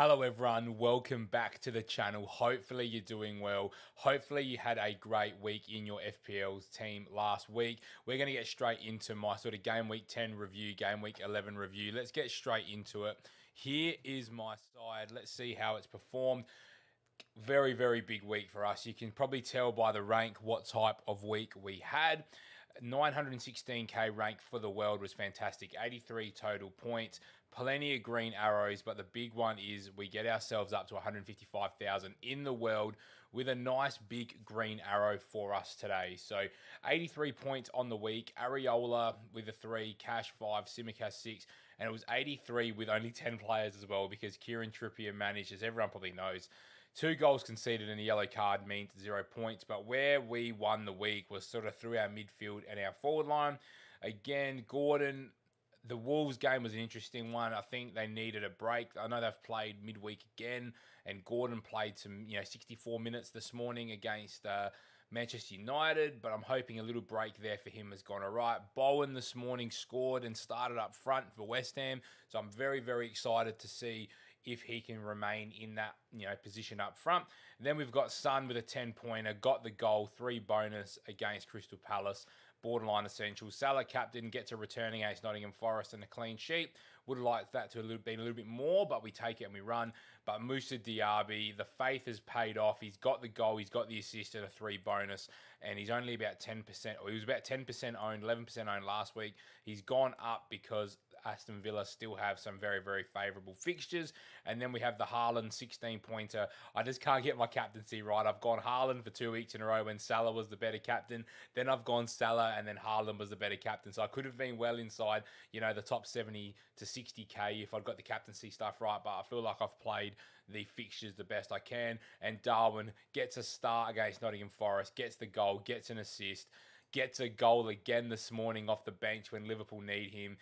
Hello, everyone. Welcome back to the channel. Hopefully, you're doing well. Hopefully, you had a great week in your FPL's team last week. We're going to get straight into my sort of game week 10 review, game week 11 review. Let's get straight into it. Here is my side. Let's see how it's performed. Very, very big week for us. You can probably tell by the rank what type of week we had. 916k rank for the world was fantastic. 83 total points, plenty of green arrows, but the big one is we get ourselves up to 155,000 in the world with a nice big green arrow for us today. So 83 points on the week. Areola with a three, Cash five, Tsimikas six, and it was 83 with only 10 players as well because Kieran Trippier managed, as everyone probably knows, Two goals conceded and a yellow card means zero points. But where we won the week was sort of through our midfield and our forward line. Again, Gordon, the Wolves game was an interesting one. I think they needed a break. I know they've played midweek again, and Gordon played some, you know, 64 minutes this morning against uh, Manchester United, but I'm hoping a little break there for him has gone all right. Bowen this morning scored and started up front for West Ham, so I'm very, very excited to see if he can remain in that you know position up front. Then we've got Son with a 10 pointer, got the goal, three bonus against Crystal Palace. Borderline essential. Salah captain gets a return against Nottingham Forest and a clean sheet. Would have liked that to have been a little bit more, but we take it and we run. But Moussa Diaby, the faith has paid off. He's got the goal, he's got the assist and a three bonus, and he's only about 10%, or he was about 10% owned, 11% owned last week. He's gone up because Aston Villa still have some very, very favourable fixtures. And then we have the Haaland 16 pointer. I just can't get my captaincy right. I've gone Haaland for two weeks in a row when Salah was the better captain. Then I've gone Salah and then Haaland was the better captain. So I could have been well inside, you know, the top 70 to 60k if I'd got the captaincy stuff right. But I feel like I've played the fixtures the best I can. And Darwin gets a start against Nottingham Forest, gets the goal, gets an assist gets a goal again this morning off the bench when Liverpool need him.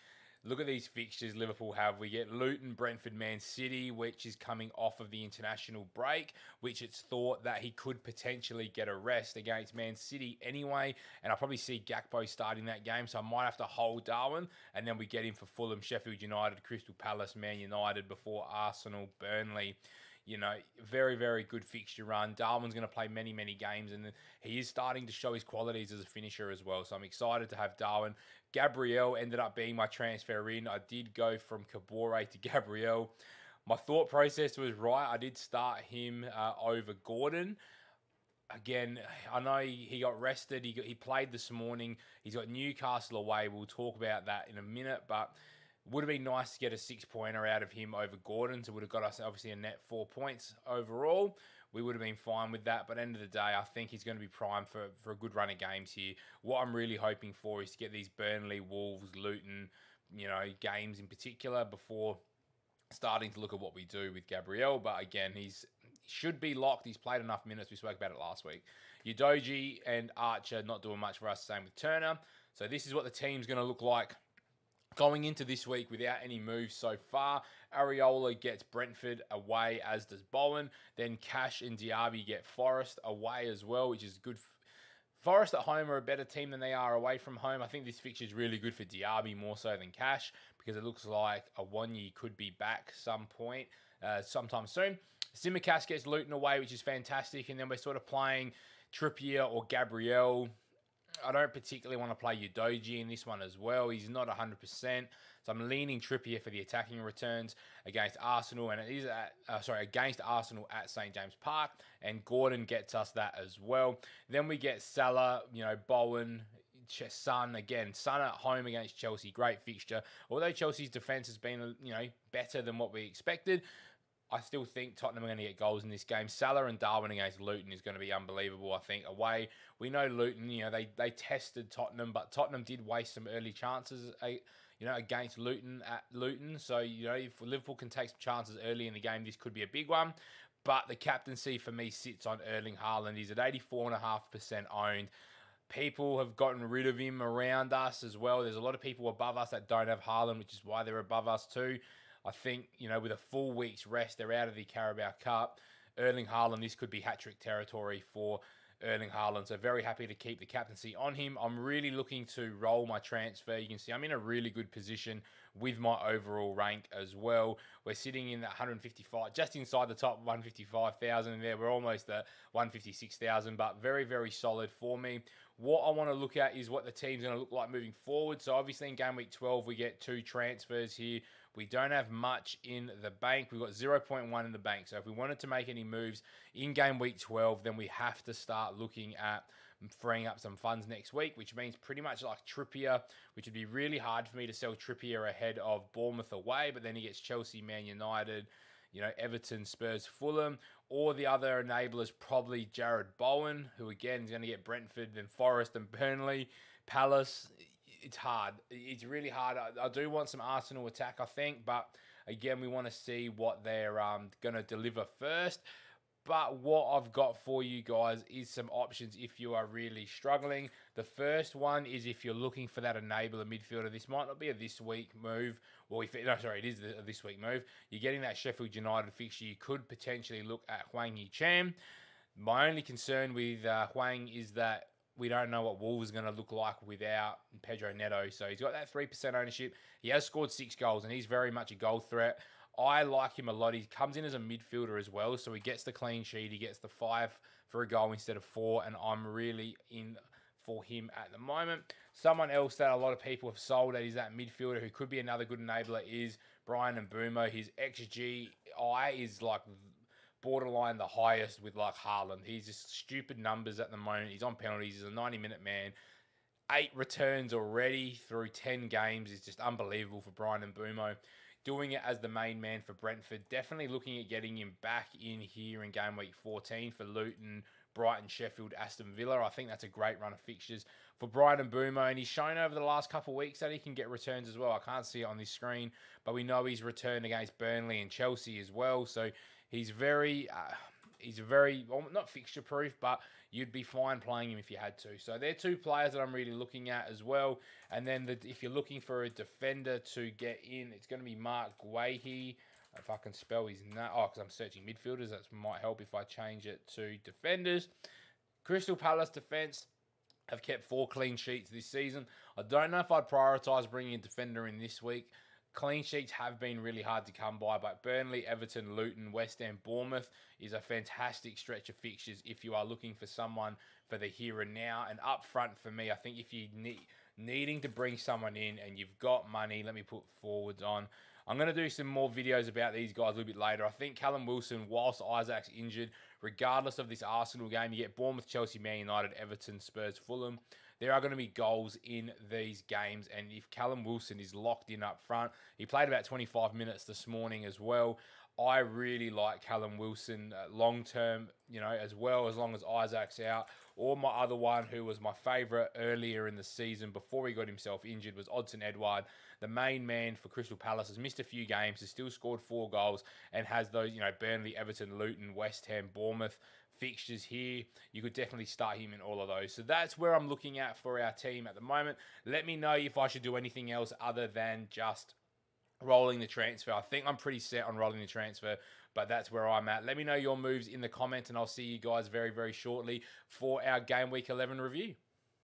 Look at these fixtures Liverpool have. We get Luton, Brentford, Man City, which is coming off of the international break, which it's thought that he could potentially get a rest against Man City anyway. And I probably see Gakpo starting that game, so I might have to hold Darwin. And then we get him for Fulham, Sheffield United, Crystal Palace, Man United before Arsenal, Burnley you know, very, very good fixture run. Darwin's going to play many, many games, and he is starting to show his qualities as a finisher as well. So I'm excited to have Darwin. Gabriel ended up being my transfer in. I did go from Kabore to Gabriel. My thought process was right. I did start him uh, over Gordon. Again, I know he got rested. He, got, he played this morning. He's got Newcastle away. We'll talk about that in a minute, but would have been nice to get a six pointer out of him over Gordon. So would have got us obviously a net four points overall. We would have been fine with that. But end of the day, I think he's going to be primed for, for a good run of games here. What I'm really hoping for is to get these Burnley, Wolves, Luton, you know, games in particular before starting to look at what we do with Gabriel. But again, he's he should be locked. He's played enough minutes. We spoke about it last week. Udogie and Archer not doing much for us. Same with Turner. So this is what the team's going to look like Going into this week without any moves so far, Areola gets Brentford away, as does Bowen. Then Cash and Diaby get Forest away as well, which is good. Forest at home are a better team than they are away from home. I think this fixture is really good for Diaby more so than Cash because it looks like Awoniyi could be back some point, uh, sometime soon. Tsimikas gets Luton away, which is fantastic. And then we're sort of playing Trippier or Gabriel I don't particularly want to play Udogie in this one as well. He's not 100%. So I'm leaning Trippier for the attacking returns against Arsenal, and it is at, uh, sorry, against Arsenal at St. James Park, and Gordon gets us that as well. Then we get Salah, you know, Bowen, Son again. Son at home against Chelsea, great fixture. Although Chelsea's defense has been, you know, better than what we expected, I still think Tottenham are going to get goals in this game. Salah and Darwin against Luton is going to be unbelievable. I think away. We know Luton. You know they they tested Tottenham, but Tottenham did waste some early chances. You know against Luton at Luton. So you know if Liverpool can take some chances early in the game, this could be a big one. But the captaincy for me sits on Erling Haaland. He's at 84.5% owned. People have gotten rid of him around us as well. There's a lot of people above us that don't have Haaland, which is why they're above us too. I think, you know, with a full week's rest, they're out of the Carabao Cup. Erling Haaland, this could be hat trick territory for Erling Haaland. So very happy to keep the captaincy on him. I'm really looking to roll my transfer. You can see I'm in a really good position with my overall rank as well. We're sitting in that 155, just inside the top 155,000 there. We're almost at 156,000, but very, very solid for me. What I want to look at is what the team's going to look like moving forward. So obviously in game week 12, we get two transfers here. We don't have much in the bank. We've got 0.1 in the bank. So if we wanted to make any moves in game week 12, then we have to start looking at freeing up some funds next week, which means pretty much like Trippier, which would be really hard for me to sell Trippier ahead of Bournemouth away, but then he gets Chelsea, Man United, you know, Everton, Spurs, Fulham, or the other enablers, probably Jarrod Bowen, who again is going to get Brentford, then Forest and Burnley, Palace. It's hard. It's really hard. I, I do want some Arsenal attack, I think, but again, we want to see what they're um, going to deliver first. But what I've got for you guys is some options if you are really struggling. The first one is if you're looking for that enabler midfielder. This might not be a this week move. Well, if it, no, sorry, it is a this week move. You're getting that Sheffield United fixture. You could potentially look at Hwang Hee-chan. My only concern with uh, Hwang is that we don't know what Wolves is going to look like without Pedro Neto. So he's got that 3% ownership. He has scored six goals, and he's very much a goal threat. I like him a lot. He comes in as a midfielder as well, so he gets the clean sheet. He gets the five for a goal instead of four, and I'm really in for him at the moment. Someone else that a lot of people have sold at is that midfielder who could be another good enabler is Bryan Mbeumo. His XGI is like borderline the highest with like Haaland. He's just stupid numbers at the moment. He's on penalties. He's a 90 minute man. Eight returns already through 10 games is just unbelievable for Bryan Mbeumo doing it as the main man for Brentford. Definitely looking at getting him back in here in game week 14 for Luton, Brighton, Sheffield, Aston Villa. I think that's a great run of fixtures for Bryan Mbeumo, and he's shown over the last couple of weeks that he can get returns as well. I can't see it on this screen, but we know he's returned against Burnley and Chelsea as well. So he's very. Uh, he's very not fixture proof, but you'd be fine playing him if you had to. So they're two players that I'm really looking at as well. And then the, if you're looking for a defender to get in, it's going to be Marc Guehi. If I can spell his name, oh, because I'm searching midfielders, that might help if I change it to defenders. Crystal Palace defense have kept four clean sheets this season. I don't know if I'd prioritize bringing a defender in this week. Clean sheets have been really hard to come by, but Burnley, Everton, Luton, West Ham, Bournemouth is a fantastic stretch of fixtures if you are looking for someone for the here and now. And up front for me, I think if you need needing to bring someone in and you've got money, let me put forwards on. I'm going to do some more videos about these guys a little bit later. I think Callum Wilson, whilst Isak's injured, regardless of this Arsenal game, you get Bournemouth, Chelsea, Man United, Everton, Spurs, Fulham there are going to be goals in these games. And if Callum Wilson is locked in up front, he played about 25 minutes this morning as well. I really like Callum Wilson uh, long term, you know, as well, as long as Isak's out. Or my other one, who was my favourite earlier in the season before he got himself injured, was Odsonne Edouard, the main man for Crystal Palace. Has missed a few games, has still scored four goals, and has those, you know, Burnley, Everton, Luton, West Ham, Bournemouth fixtures here. You could definitely start him in all of those. So that's where I'm looking at for our team at the moment. Let me know if I should do anything else other than just rolling the transfer. I think I'm pretty set on rolling the transfer, but that's where I'm at. Let me know your moves in the comments, and I'll see you guys very, very shortly for our Game Week 11 review.